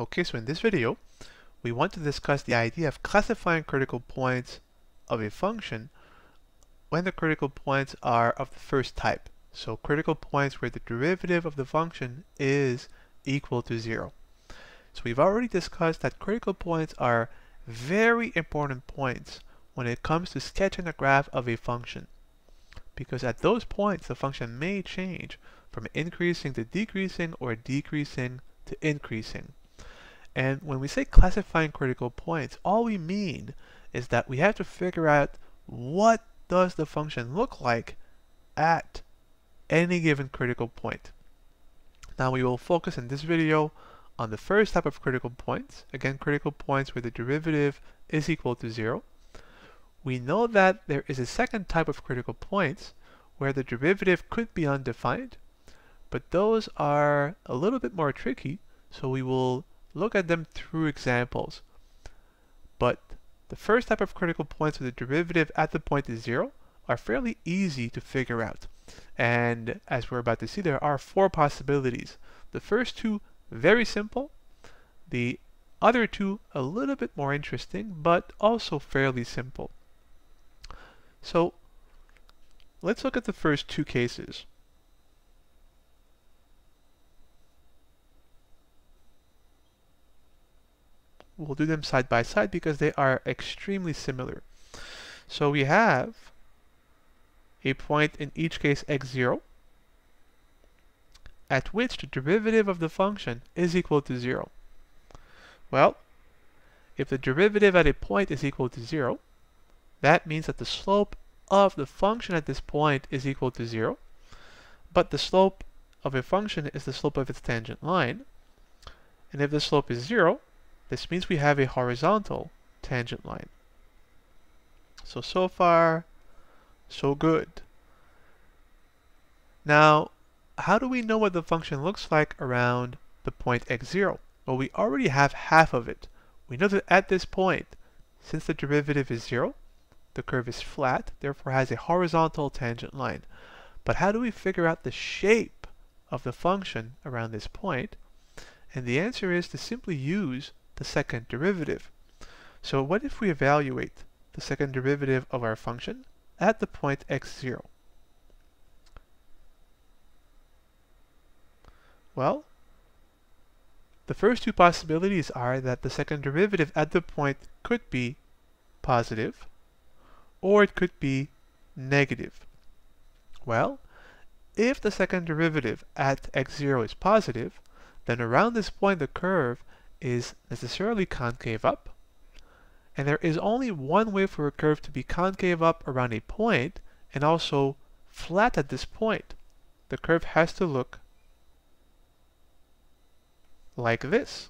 Okay, so in this video, we want to discuss the idea of classifying critical points of a function when the critical points are of the first type. So critical points where the derivative of the function is equal to zero. So we've already discussed that critical points are very important points when it comes to sketching a graph of a function. Because at those points, the function may change from increasing to decreasing or decreasing to increasing. And when we say classifying critical points, all we mean is that we have to figure out what does the function look like at any given critical point. Now we will focus in this video on the first type of critical points, again critical points where the derivative is equal to zero. We know that there is a second type of critical points where the derivative could be undefined, but those are a little bit more tricky, so we will look at them through examples. But the first type of critical points where the derivative at the point is zero are fairly easy to figure out. And as we're about to see, there are four possibilities. The first two, very simple. The other two, a little bit more interesting, but also fairly simple. So let's look at the first two cases. We'll do them side by side because they are extremely similar. So we have a point in each case x0 at which the derivative of the function is equal to 0. Well, if the derivative at a point is equal to 0, that means that the slope of the function at this point is equal to 0, but the slope of a function is the slope of its tangent line. And if the slope is 0, this means we have a horizontal tangent line. So, so far, so good. Now, how do we know what the function looks like around the point x0? Well, we already have half of it. We know that at this point, since the derivative is 0, the curve is flat, therefore has a horizontal tangent line. But how do we figure out the shape of the function around this point? And the answer is to simply use the second derivative. So what if we evaluate the second derivative of our function at the point x0? Well, the first two possibilities are that the second derivative at the point could be positive, or it could be negative. Well, if the second derivative at x0 is positive, then around this point the curve is necessarily concave up. And there is only one way for a curve to be concave up around a point and also flat at this point. The curve has to look like this.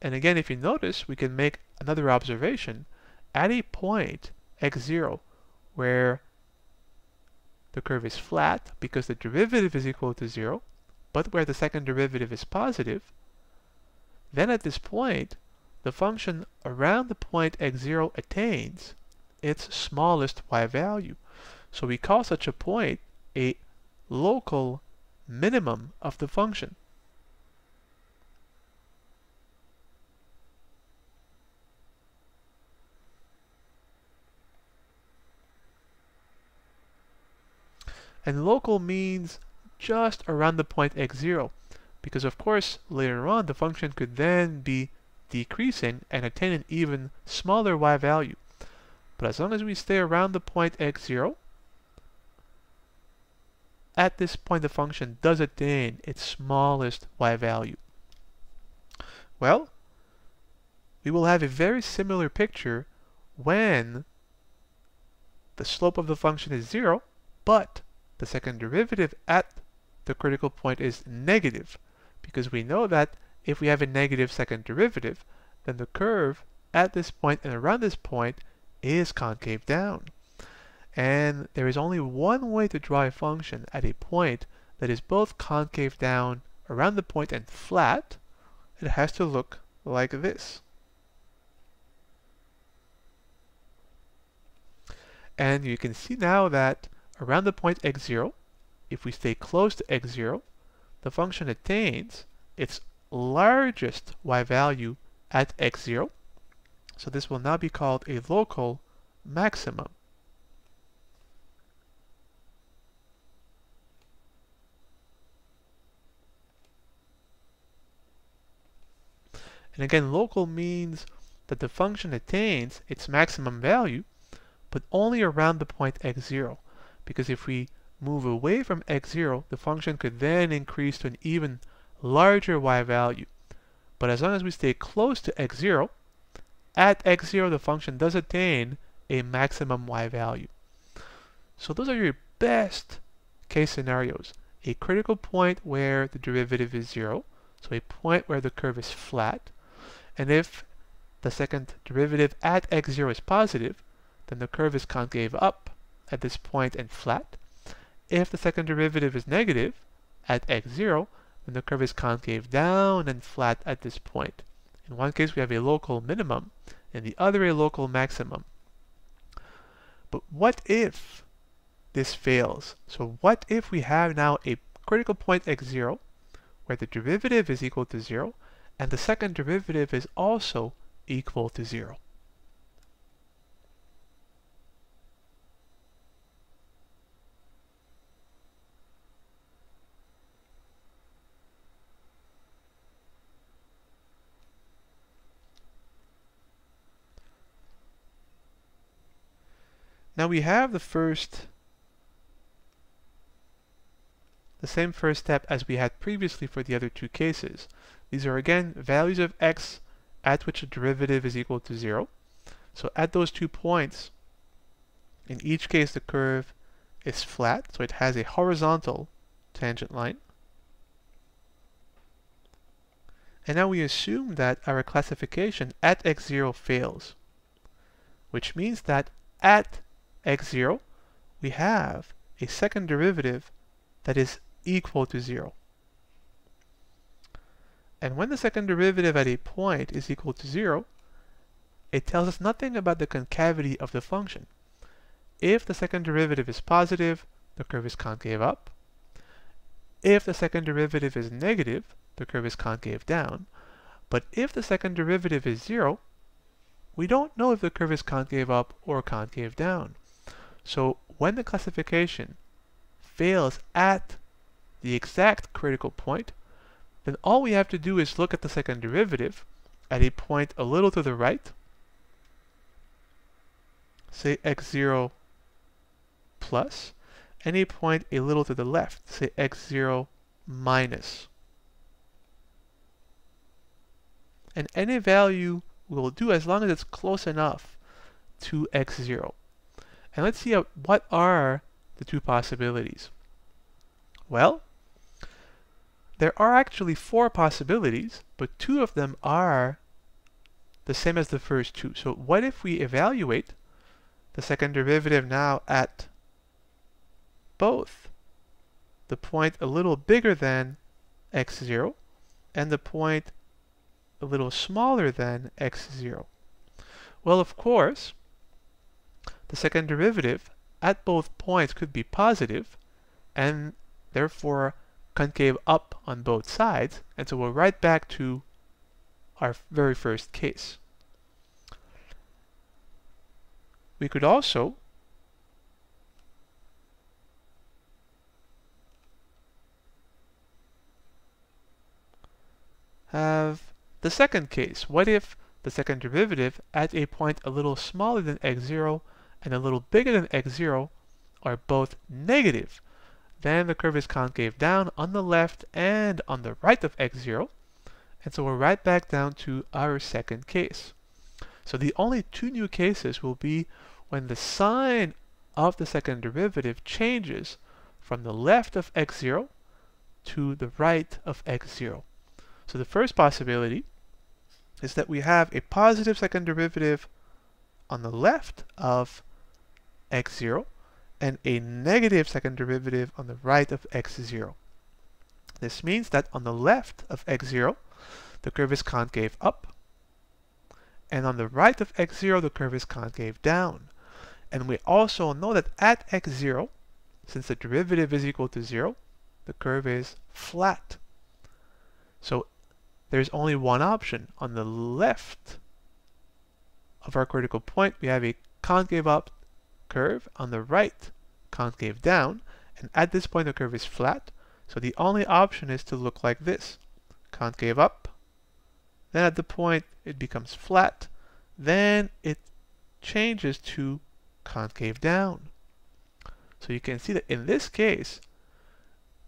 And again, if you notice, we can make another observation. At a point, x0, where the curve is flat because the derivative is equal to 0, but where the second derivative is positive, then at this point, the function around the point x0 attains its smallest y value. So we call such a point a local minimum of the function. And local means just around the point x0 because of course later on the function could then be decreasing and attain an even smaller y value. But as long as we stay around the point x0, at this point the function does attain its smallest y value. Well, we will have a very similar picture when the slope of the function is 0, but the second derivative at the critical point is negative because we know that if we have a negative second derivative, then the curve at this point and around this point is concave down. And there is only one way to draw a function at a point that is both concave down around the point and flat. It has to look like this. And you can see now that around the point x0, if we stay close to x0, the function attains its largest y value at x0. So this will now be called a local maximum. And again, local means that the function attains its maximum value, but only around the point x0. Because if we move away from x0, the function could then increase to an even larger y value. But as long as we stay close to x0, at x0 the function does attain a maximum y value. So those are your best case scenarios. A critical point where the derivative is 0, so a point where the curve is flat, and if the second derivative at x0 is positive, then the curve is concave up at this point and flat. If the second derivative is negative at x0, then the curve is concave down and flat at this point. In one case we have a local minimum, and the other a local maximum. But what if this fails? So what if we have now a critical point x0 where the derivative is equal to 0 and the second derivative is also equal to 0. Now we have the first the same first step as we had previously for the other two cases. These are again values of x at which the derivative is equal to 0. So at those two points, in each case the curve is flat, so it has a horizontal tangent line. And now we assume that our classification at x0 fails, which means that at x0 we have a second derivative that is equal to 0. And when the second derivative at a point is equal to 0, it tells us nothing about the concavity of the function. If the second derivative is positive, the curve is concave up. If the second derivative is negative, the curve is concave down. But if the second derivative is 0, we don't know if the curve is concave up or concave down. So when the classification fails at the exact critical point, then all we have to do is look at the second derivative at a point a little to the right, say x0 plus, and a point a little to the left, say x0 minus. And any value will do as long as it's close enough to x0. And let's see uh, what are the two possibilities. Well, there are actually four possibilities, but two of them are the same as the first two. So what if we evaluate the second derivative now at both the point a little bigger than x0 and the point a little smaller than x0? Well, of course, the second derivative at both points could be positive, and therefore concave up on both sides, and so we're right back to our very first case. We could also have the second case. What if the second derivative at a point a little smaller than x0 and a little bigger than x0 are both negative? Then the curve is concave down on the left and on the right of x0. And so we're right back down to our second case. So the only two new cases will be when the sign of the second derivative changes from the left of x0 to the right of x0. So the first possibility is that we have a positive second derivative on the left of x0 and a negative second derivative on the right of x0. This means that on the left of x0, the curve is concave up, and on the right of x0, the curve is concave down. And we also know that at x0, since the derivative is equal to 0, the curve is flat. So there's only one option. On the left of our critical point, we have a concave up curve. On the right, concave down. And at this point, the curve is flat. So the only option is to look like this. Concave up. Then at the point, it becomes flat. Then it changes to concave down. So you can see that in this case,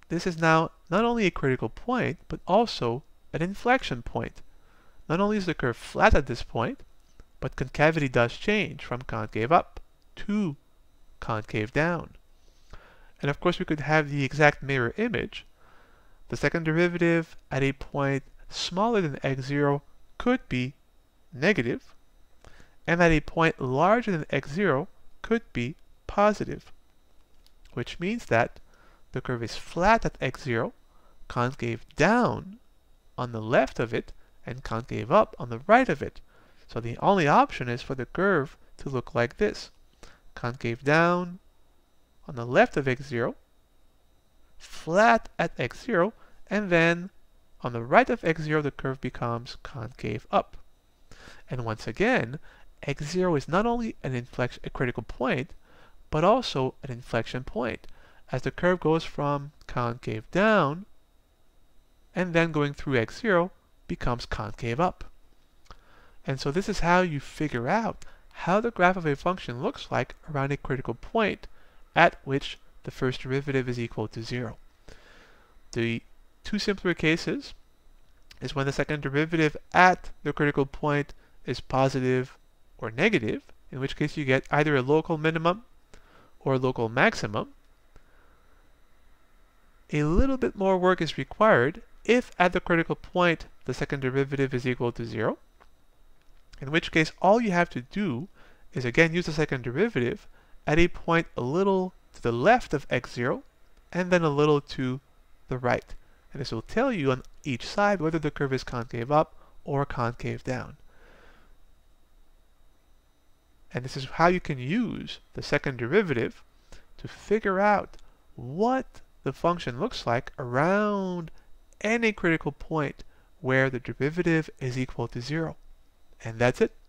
this is now not only a critical point, but also an inflection point. Not only is the curve flat at this point, but concavity does change from concave up to concave down. And of course we could have the exact mirror image. The second derivative at a point smaller than x0 could be negative, and at a point larger than x0 could be positive, which means that the curve is flat at x0, concave down on the left of it, and concave up on the right of it. So the only option is for the curve to look like this. Concave down on the left of x0, flat at x0, and then on the right of x0 the curve becomes concave up. And once again, x0 is not only an inflection, a critical point, but also an inflection point as the curve goes from concave down and then going through x0 becomes concave up. And so this is how you figure out how the graph of a function looks like around a critical point at which the first derivative is equal to 0. The two simpler cases is when the second derivative at the critical point is positive or negative, in which case you get either a local minimum or a local maximum. A little bit more work is required if at the critical point the second derivative is equal to 0, in which case all you have to do is again use the second derivative at a point a little to the left of x0 and then a little to the right. And this will tell you on each side whether the curve is concave up or concave down. And this is how you can use the second derivative to figure out what the function looks like around any critical point where the derivative is equal to zero. And that's it.